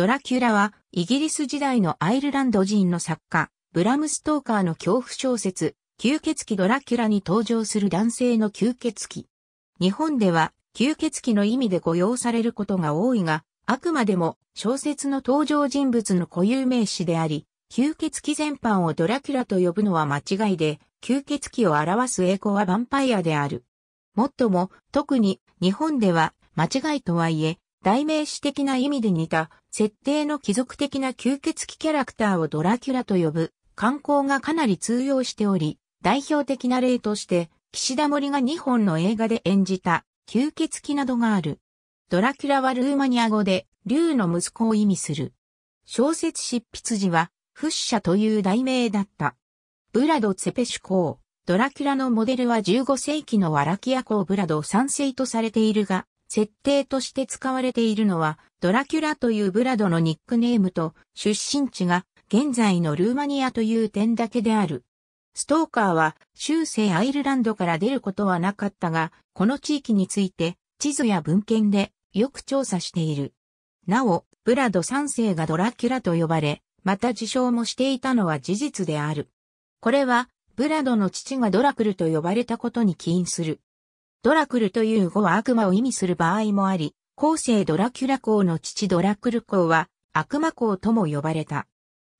ドラキュラはイギリス時代のアイルランド人の作家、ブラムストーカーの恐怖小説、吸血鬼ドラキュラに登場する男性の吸血鬼。日本では吸血鬼の意味で誤用されることが多いが、あくまでも小説の登場人物の固有名詞であり、吸血鬼全般をドラキュラと呼ぶのは間違いで、吸血鬼を表す英語はヴァンパイアである。もっとも、特に日本では間違いとはいえ、代名詞的な意味で似た設定の貴族的な吸血鬼キャラクターをドラキュラと呼ぶ観光がかなり通用しており、代表的な例として、岸田森が2本の映画で演じた吸血鬼などがある。ドラキュラはルーマニア語で、竜の息子を意味する。小説執筆時は、フッシャという題名だった。ブラド・ツェペシュ公、ドラキュラのモデルは15世紀のワラキア公ブラド3世とされているが、設定として使われているのは、ドラキュラというブラドのニックネームと、出身地が現在のルーマニアという点だけである。ストーカーは終生アイルランドから出ることはなかったが、この地域について地図や文献でよく調査している。なお、ブラド3世がドラキュラと呼ばれ、また自称もしていたのは事実である。これは、ブラドの父がドラクルと呼ばれたことに起因する。ドラクルという語は悪魔を意味する場合もあり、後世ドラキュラ公の父ドラクル公は悪魔公とも呼ばれた。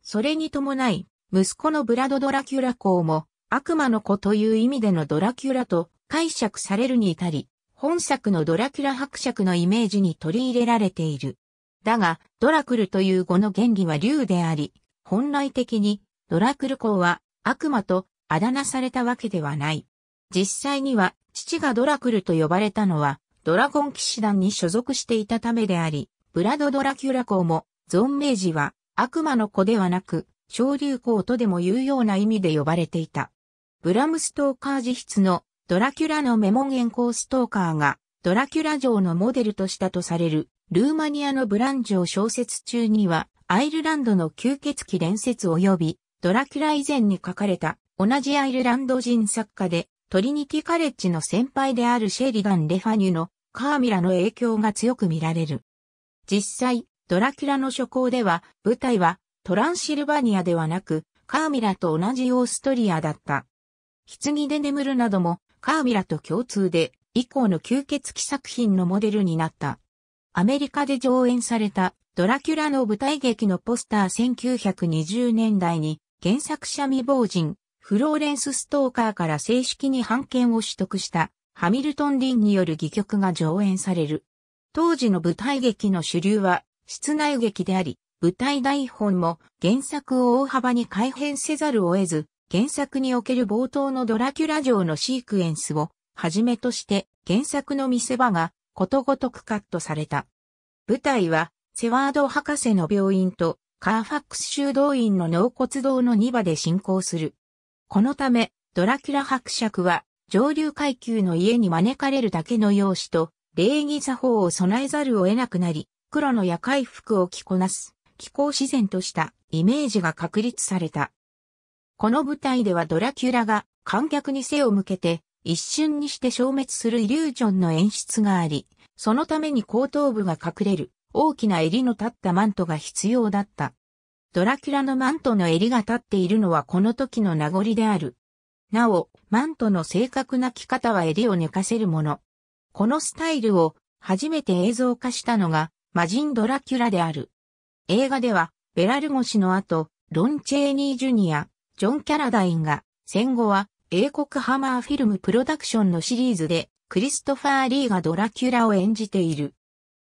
それに伴い、息子のブラド・ドラキュラ公も悪魔の子という意味でのドラキュラと解釈されるに至り、本作のドラキュラ伯爵のイメージに取り入れられている。だが、ドラクルという語の原理は竜であり、本来的にドラクル公は悪魔とあだ名されたわけではない。実際には父がドラクルと呼ばれたのはドラゴン騎士団に所属していたためであり、ブラド・ドラキュラ公も存命時は悪魔の子ではなく昇竜公とでも言うような意味で呼ばれていた。ブラムストーカー自筆のドラキュラのメモン原稿ストーカーがドラキュラ城のモデルとしたとされるルーマニアのブラン城小説中にはアイルランドの吸血鬼伝説及びドラキュラ以前に書かれた同じアイルランド人作家でトリニティカレッジの先輩であるシェリダン・レファニュのカーミラの影響が強く見られる。実際、ドラキュラの初行では舞台はトランシルバニアではなく、カーミラと同じオーストリアだった。棺で眠るなども、カーミラと共通で、以降の吸血鬼作品のモデルになった。アメリカで上演されたドラキュラの舞台劇のポスター1920年代に原作者未亡人フローレンス・ストーカーから正式に版権を取得したハミルトン・リンによる戯曲が上演される。当時の舞台劇の主流は室内劇であり、舞台台本も原作を大幅に改変せざるを得ず、原作における冒頭のドラキュラ城のシークエンスをはじめとして原作の見せ場がことごとくカットされた。舞台はセワード博士の病院とカーファックス修道院の納骨堂の2場で進行する。このため、ドラキュラ伯爵は上流階級の家に招かれるだけの容姿と礼儀作法を備えざるを得なくなり、黒の夜会服を着こなす気候自然としたイメージが確立された。この舞台ではドラキュラが観客に背を向けて一瞬にして消滅するイリュージョンの演出があり、そのために後頭部が隠れる大きな襟の立ったマントが必要だった。ドラキュラのマントの襟が立っているのはこの時の名残である。なお、マントの正確な着方は襟を寝かせるもの。このスタイルを初めて映像化したのが魔人ドラキュラである。映画では、ベラルゴ氏の後、ロン・チェーニー・ジュニア、ジョン・キャラダインが、戦後は、英国ハマーフィルムプロダクションのシリーズで、クリストファー・リーがドラキュラを演じている。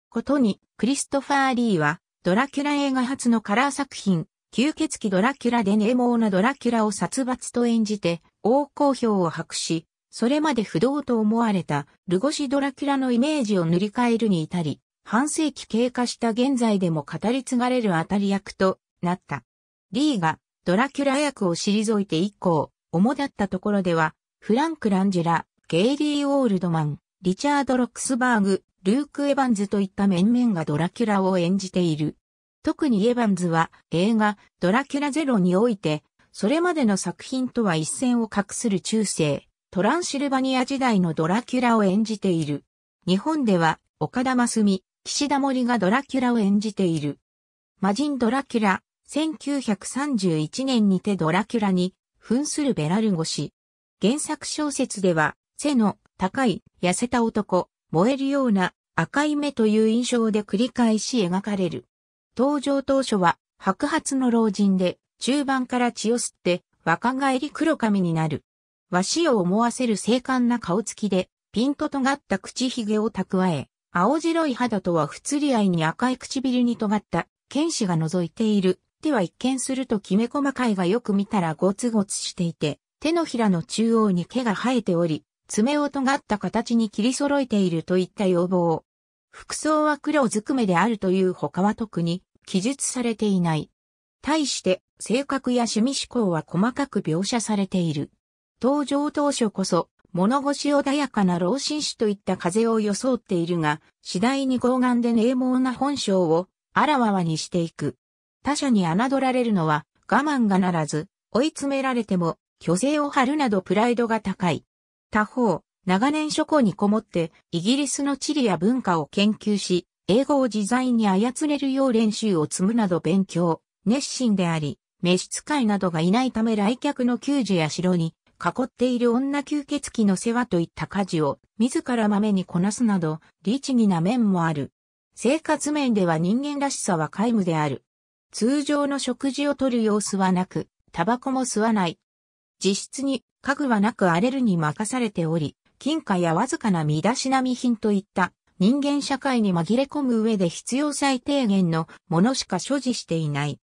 ことに、クリストファー・リーは、ドラキュラ映画初のカラー作品、吸血鬼ドラキュラでネーモーなドラキュラを殺伐と演じて、大好評を博し、それまで不動と思われたルゴシドラキュラのイメージを塗り替えるに至り、半世紀経過した現在でも語り継がれる当たり役となった。リーがドラキュラ役を退いて以降、主だったところでは、フランク・ランジェラ、ゲイリー・オールドマン、リチャード・ロックスバーグ、ルーク・エヴァンズといった面々がドラキュラを演じている。特にエヴァンズは映画ドラキュラゼロにおいて、それまでの作品とは一線を画する中世、トランシルバニア時代のドラキュラを演じている。日本では岡田真澄、岸田森がドラキュラを演じている。魔人ドラキュラ、1931年にてドラキュラに扮するベラルゴ氏。原作小説では、背の高い、痩せた男、燃えるような赤い目という印象で繰り返し描かれる。登場当初は白髪の老人で中盤から血を吸って若返り黒髪になる。和紙を思わせる精悍な顔つきでピンと尖った口ひげを蓄え、青白い肌とは不釣り合いに赤い唇に尖った剣士が覗いている。では一見するときめ細かいがよく見たらゴツゴツしていて、手のひらの中央に毛が生えており、爪を尖った形に切り揃えているといった要望。服装は黒ずくめであるという他は特に記述されていない。対して性格や趣味思考は細かく描写されている。登場当初こそ物腰穏やかな老紳士といった風を装っているが、次第に傲岸で名門な本性をあらわわにしていく。他者に侮られるのは我慢がならず、追い詰められても虚勢を張るなどプライドが高い。他方、長年諸校にこもってイギリスの地理や文化を研究し、英語を自在に操れるよう練習を積むなど勉強、熱心であり、召使いなどがいないため来客の救助や城に囲っている女吸血鬼の世話といった家事を自ら豆にこなすなど、律儀な面もある。生活面では人間らしさは皆無である。通常の食事をとる様子はなく、タバコも吸わない。実質に家具はなく荒れるに任されており、金貨やわずかな身だしなみ品といった人間社会に紛れ込む上で必要最低限のものしか所持していない。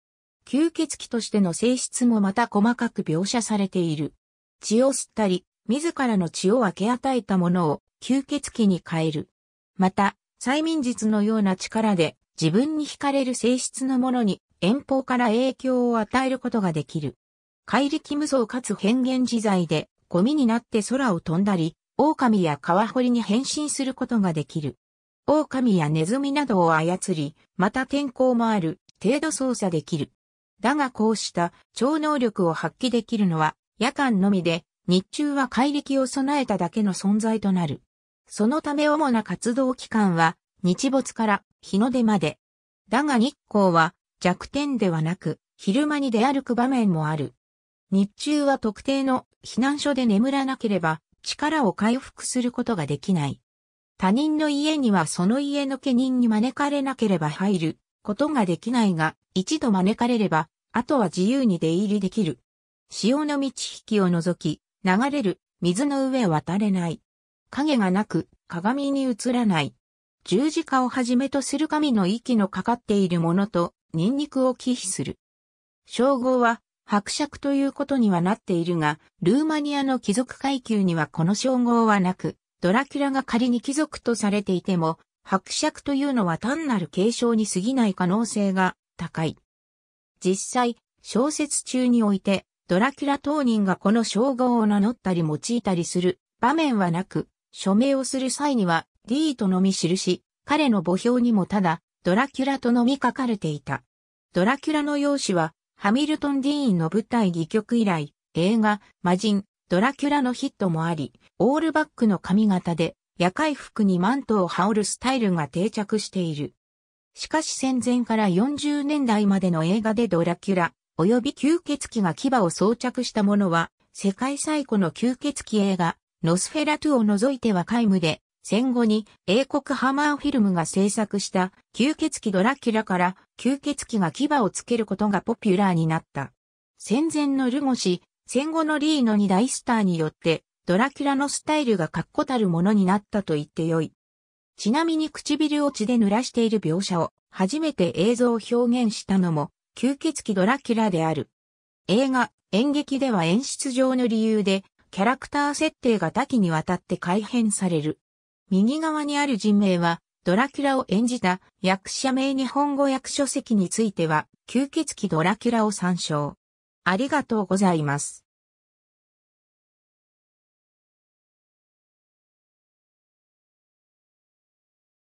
吸血鬼としての性質もまた細かく描写されている。血を吸ったり、自らの血を分け与えたものを吸血鬼に変える。また、催眠術のような力で自分に惹かれる性質のものに遠方から影響を与えることができる。怪力無双かつ変幻自在で、ゴミになって空を飛んだり、狼や川堀に変身することができる。狼やネズミなどを操り、また天候もある、程度操作できる。だがこうした超能力を発揮できるのは夜間のみで、日中は怪力を備えただけの存在となる。そのため主な活動期間は日没から日の出まで。だが日光は弱点ではなく昼間に出歩く場面もある。日中は特定の避難所で眠らなければ力を回復することができない。他人の家にはその家の家人に招かれなければ入ることができないが、一度招かれれば、あとは自由に出入りできる。潮の満ち引きを除き、流れる水の上を渡れない。影がなく、鏡に映らない。十字架をはじめとする神の息のかかっているものと、ニンニクを忌避する。称号は、伯爵ということにはなっているが、ルーマニアの貴族階級にはこの称号はなく、ドラキュラが仮に貴族とされていても、伯爵というのは単なる継承に過ぎない可能性が高い。実際、小説中において、ドラキュラ当人がこの称号を名乗ったり用いたりする場面はなく、署名をする際には D とのみ記し、彼の墓標にもただ、ドラキュラとのみ書かれていた。ドラキュラの容姿はハミルトン・ディーンの舞台戯曲以来、映画、魔人、ドラキュラのヒットもあり、オールバックの髪型で、夜会服にマントを羽織るスタイルが定着している。しかし戦前から40年代までの映画でドラキュラ、及び吸血鬼が牙を装着したものは、世界最古の吸血鬼映画、ノスフェラトゥを除いては皆無で、戦後に英国ハマーフィルムが制作した吸血鬼ドラキュラから吸血鬼が牙をつけることがポピュラーになった。戦前のルゴシ、戦後のリーの二大スターによってドラキュラのスタイルが確固たるものになったと言ってよい。ちなみに唇を血で濡らしている描写を初めて映像を表現したのも吸血鬼ドラキュラである。映画、演劇では演出上の理由でキャラクター設定が多岐にわたって改変される。右側にある人名は、ドラキュラを演じた役者名日本語訳書籍については、吸血鬼ドラキュラを参照。ありがとうございます。